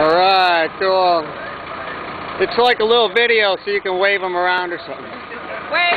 Alright, cool. Um, it's like a little video so you can wave them around or something. Wave